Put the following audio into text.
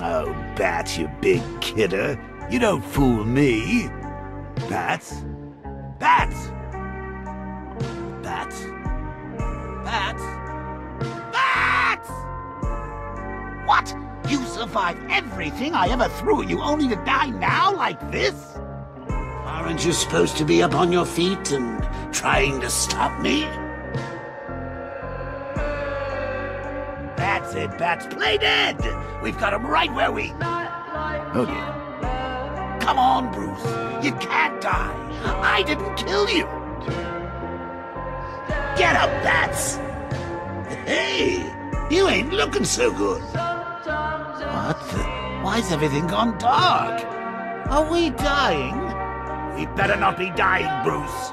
Oh, Bats, you big kidder. You don't fool me. Bats? Bats! Bats? Bats? Bats! What? You survived everything I ever threw at you only to die now like this? Aren't you supposed to be up on your feet and trying to stop me? That's it, Bats. Play dead! We've got him right where we... Oh, dear. Come on, Bruce. You can't die. I didn't kill you. Get up, Bats. Hey, you ain't looking so good. What the? Why's everything gone dark? Are we dying? We better not be dying, Bruce.